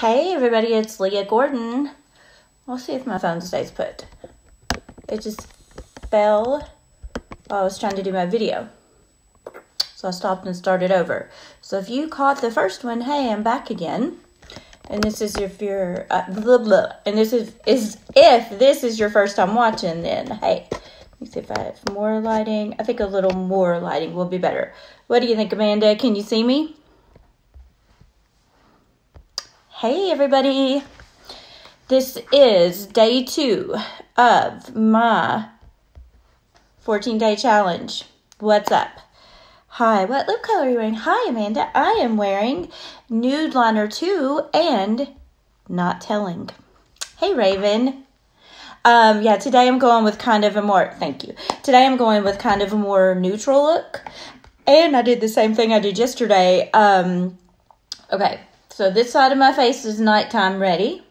Hey everybody, it's Leah Gordon. We'll see if my phone stays put. It just fell while I was trying to do my video. So I stopped and started over. So if you caught the first one, hey, I'm back again. And this is if you're uh, blah blah. And this is is if this is your first time watching, then hey. Let me see if I have more lighting. I think a little more lighting will be better. What do you think, Amanda? Can you see me? Hey, everybody. This is day two of my 14 day challenge. What's up? Hi, what lip color are you wearing? Hi, Amanda. I am wearing Nude Liner 2 and Not Telling. Hey, Raven. Um, yeah, today I'm going with kind of a more, thank you. Today I'm going with kind of a more neutral look. And I did the same thing I did yesterday. Um, okay, so this side of my face is nighttime ready.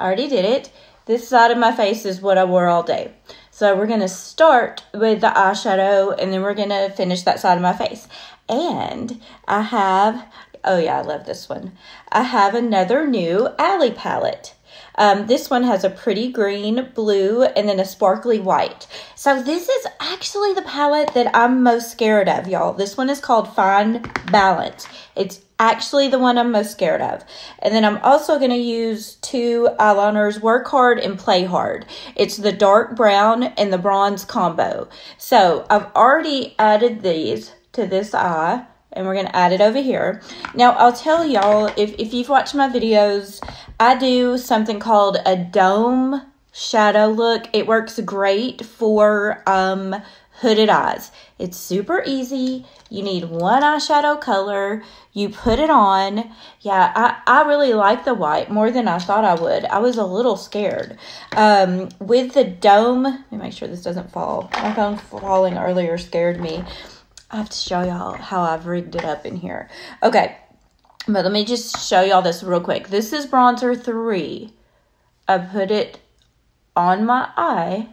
I already did it. This side of my face is what I wore all day. So we're going to start with the eyeshadow and then we're going to finish that side of my face. And I have, oh yeah, I love this one. I have another new Alley palette. Um, this one has a pretty green, blue, and then a sparkly white. So this is actually the palette that I'm most scared of, y'all. This one is called Fine Balance. It's actually the one I'm most scared of. And then I'm also going to use two eyeliners, Work Hard and Play Hard. It's the dark brown and the bronze combo. So I've already added these to this eye and we're going to add it over here. Now, I'll tell y'all, if, if you've watched my videos, I do something called a dome shadow look. It works great for um, hooded eyes. It's super easy. You need one eyeshadow color. You put it on. Yeah, I, I really like the white more than I thought I would. I was a little scared. Um, with the dome, let me make sure this doesn't fall. My phone falling earlier scared me. I have to show y'all how I've rigged it up in here. Okay, but let me just show y'all this real quick. This is bronzer 3. I put it on my eye.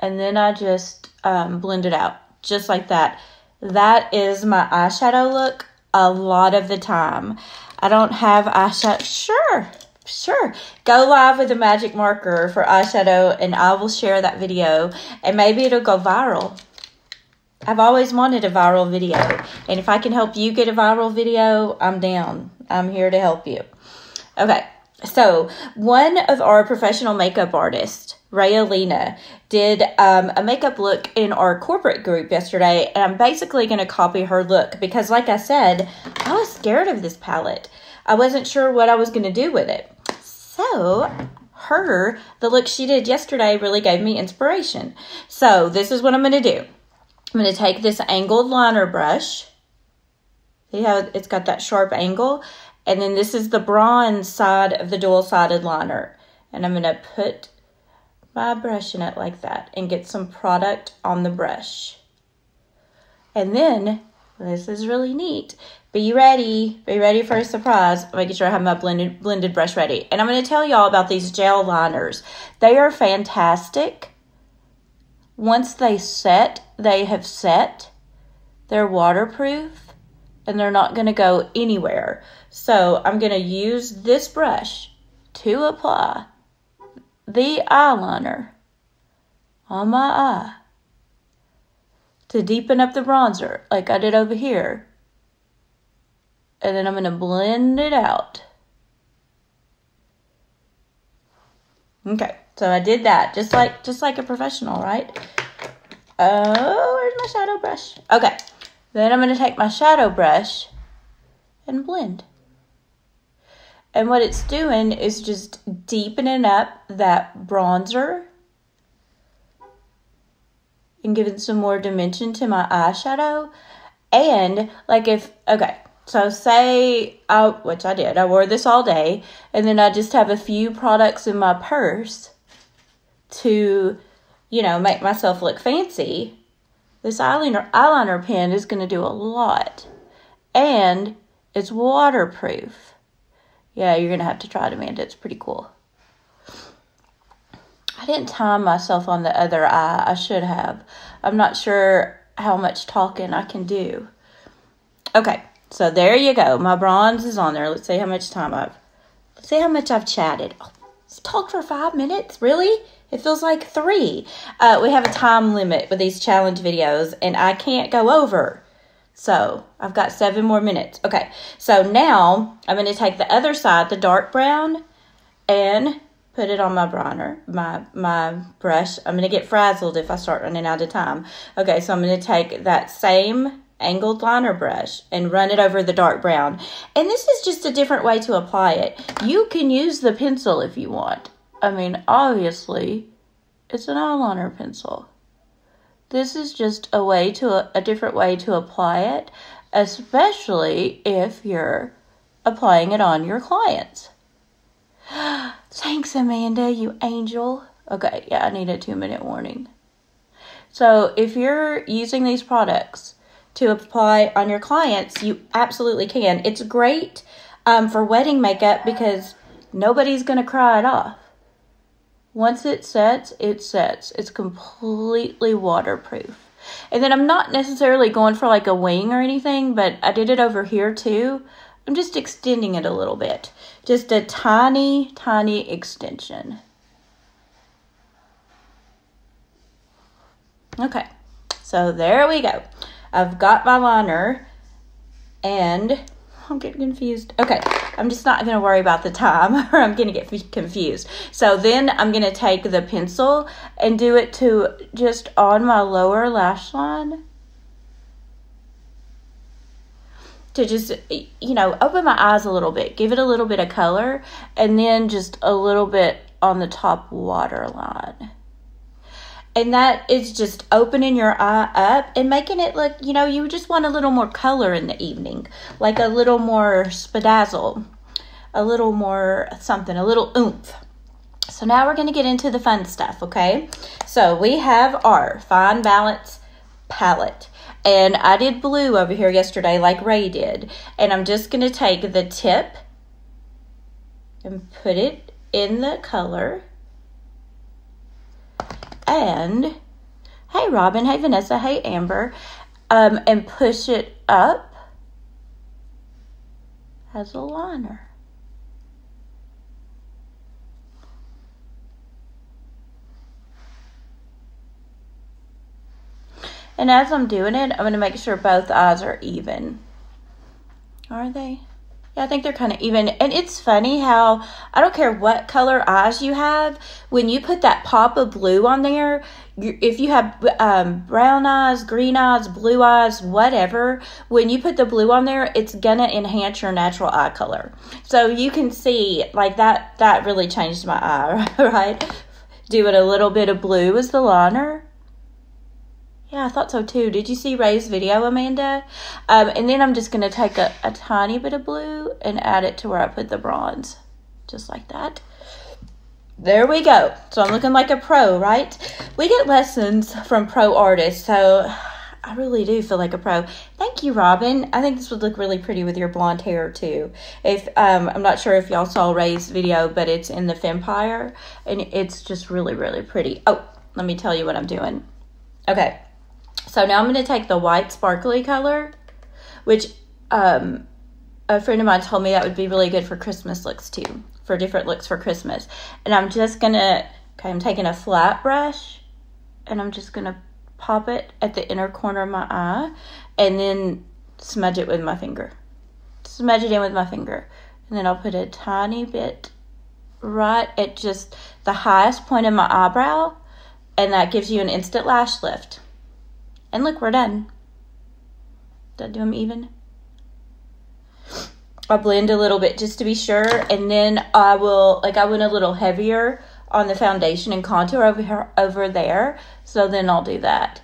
And then I just um, blend it out, just like that. That is my eyeshadow look a lot of the time. I don't have eyeshadow. Sure, Sure. Go live with a magic marker for eyeshadow and I will share that video and maybe it'll go viral. I've always wanted a viral video. And if I can help you get a viral video, I'm down. I'm here to help you. Okay. So one of our professional makeup artists, Rayalina, did um, a makeup look in our corporate group yesterday. And I'm basically going to copy her look because like I said, I was scared of this palette. I wasn't sure what I was going to do with it. Her, the look she did yesterday really gave me inspiration. So, this is what I'm going to do. I'm going to take this angled liner brush. See how it's got that sharp angle? And then this is the bronze side of the dual-sided liner. And I'm going to put my brush in it like that and get some product on the brush. And then, this is really neat, be ready. Be ready for a surprise. Making sure I have my blended blended brush ready. And I'm going to tell y'all about these gel liners. They are fantastic. Once they set, they have set. They're waterproof and they're not going to go anywhere. So I'm going to use this brush to apply the eyeliner on my eye to deepen up the bronzer like I did over here and then I'm going to blend it out. Okay, so I did that just like just like a professional, right? Oh, where's my shadow brush? Okay, then I'm going to take my shadow brush and blend. And what it's doing is just deepening up that bronzer and giving some more dimension to my eyeshadow. And like if, okay, so say I, which I did, I wore this all day, and then I just have a few products in my purse to, you know, make myself look fancy. This eyeliner eyeliner pen is going to do a lot, and it's waterproof. Yeah, you're gonna have to try it, Amanda. It's pretty cool. I didn't time myself on the other eye. I should have. I'm not sure how much talking I can do. Okay. So there you go. My bronze is on there. Let's see how much time I've. Let's see how much I've chatted. Oh, talked for five minutes. Really? It feels like three. Uh, we have a time limit with these challenge videos, and I can't go over. So I've got seven more minutes. Okay, so now I'm going to take the other side, the dark brown, and put it on my bronzer, my my brush. I'm to get frazzled if I start running out of time. Okay, so I'm to take that same angled liner brush and run it over the dark brown. And this is just a different way to apply it. You can use the pencil if you want. I mean, obviously, it's an eyeliner pencil. This is just a way to a, a different way to apply it, especially if you're applying it on your clients. Thanks, Amanda, you angel. Okay, yeah, I need a two minute warning. So, if you're using these products to apply on your clients, you absolutely can. It's great um, for wedding makeup because nobody's going to cry it off. Once it sets, it sets. It's completely waterproof. And then I'm not necessarily going for like a wing or anything, but I did it over here too. I'm just extending it a little bit. Just a tiny, tiny extension. Okay, so there we go. I've got my liner and I'm getting confused. Okay, I'm just not going to worry about the time or I'm going to get confused. So then I'm going to take the pencil and do it to just on my lower lash line. To just, you know, open my eyes a little bit, give it a little bit of color, and then just a little bit on the top waterline. And that is just opening your eye up and making it look you know you just want a little more color in the evening like a little more spadazzle a little more something a little oomph. So now we're going to get into the fun stuff okay? So we have our fine balance palette and i did blue over here yesterday like ray did. And i'm just going to take the tip and put it in the color. And hey Robin, hey Vanessa, hey Amber, um, and push it up as a liner. And as I'm doing it, I'm going to make sure both eyes are even. Are they? Yeah, I think they're kind of even. And it's funny how I don't care what color eyes you have, when you put that pop of blue on there, if you have um, brown eyes, green eyes, blue eyes, whatever, when you put the blue on there, it's gonna enhance your natural eye color. So you can see, like that, that really changed my eye, right? Doing a little bit of blue as the liner yeah, I thought so too. Did you see Ray's video, Amanda? Um, and then I'm just going to take a, a tiny bit of blue and add it to where I put the bronze. Just like that. There we go. So I'm looking like a pro, right? We get lessons from pro artists, so I really do feel like a pro. Thank you, Robin. I think this would look really pretty with your blonde hair too. If um, I'm not sure if y'all saw Ray's video, but it's in the Fempire, and it's just really, really pretty. Oh, let me tell you what I'm doing. Okay. So now I'm going to take the white sparkly color, which um, a friend of mine told me that would be really good for Christmas looks too, for different looks for Christmas. And I'm just going to, okay, I'm taking a flat brush and I'm just going to pop it at the inner corner of my eye and then smudge it with my finger. Smudge it in with my finger. And then I'll put a tiny bit right at just the highest point of my eyebrow and that gives you an instant lash lift. And look, we're done. Did I do them even? I'll blend a little bit just to be sure. And then I will, like I went a little heavier on the foundation and contour over here, over there. So then I'll do that.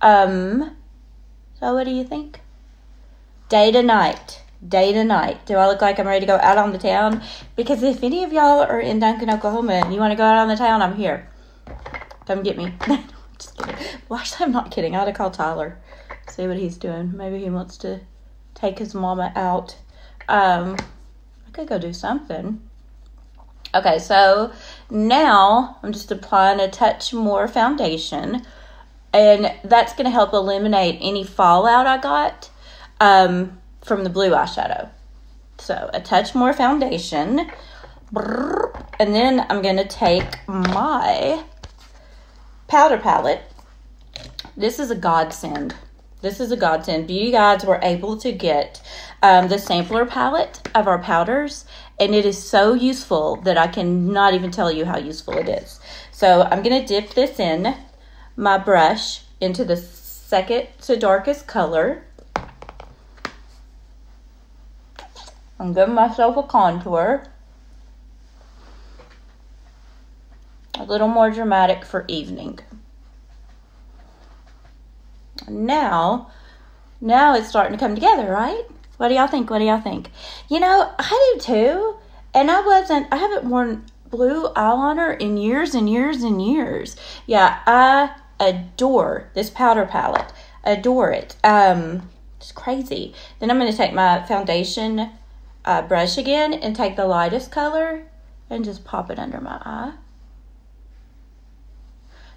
Um, so what do you think? Day to night. Day to night. Do I look like I'm ready to go out on the town? Because if any of y'all are in Duncan, Oklahoma and you want to go out on the town, I'm here. Come get me. Just kidding. I'm not kidding. I had to call Tyler, see what he's doing. Maybe he wants to take his mama out. Um, I could go do something. Okay, so now I'm just applying a touch more foundation, and that's going to help eliminate any fallout I got. Um, from the blue eyeshadow. So a touch more foundation. And then I'm going to take my powder palette. This is a godsend. This is a godsend. Beauty Guides were able to get um, the sampler palette of our powders, and it is so useful that I cannot even tell you how useful it is. So I'm going to dip this in my brush into the second to darkest color. I'm giving myself a contour. A little more dramatic for evening. Now, now it's starting to come together, right? What do y'all think? What do y'all think? You know, I do too. And I wasn't, I haven't worn blue eyeliner in years and years and years. Yeah, I adore this powder palette. Adore it. Um, it's crazy. Then I'm going to take my foundation uh, brush again and take the lightest color and just pop it under my eye.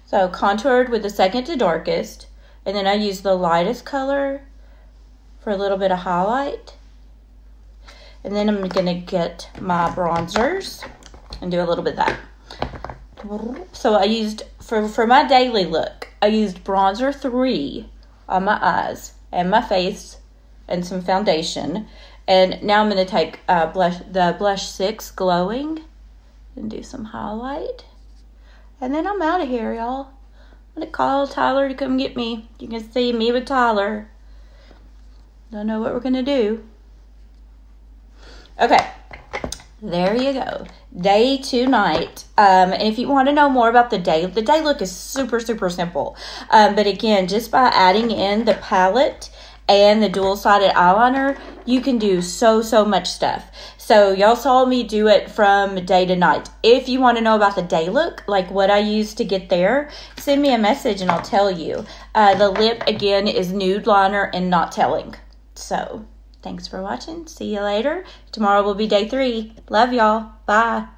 So contoured with the second to darkest. And then I use the lightest color for a little bit of highlight. And then I'm to get my bronzers and do a little bit of that. So I used, for, for my daily look, I used bronzer 3 on my eyes and my face and some foundation. And now I'm to take uh, blush, the Blush 6 Glowing and do some highlight. And then I'm out of here, y'all. I'm to call Tyler to come get me. You can see me with Tyler. Don't know what we're to do. Okay. There you go. Day to night. Um, and if you want to know more about the day, the day look is super, super simple. Um, but again, just by adding in the palette and the dual-sided eyeliner, you can do so, so much stuff. So y'all saw me do it from day to night. If you want to know about the day look, like what I use to get there, send me a message and I'll tell you. Uh, the lip, again, is nude liner and not telling. So thanks for watching. See you later. Tomorrow will be day three. Love y'all. Bye.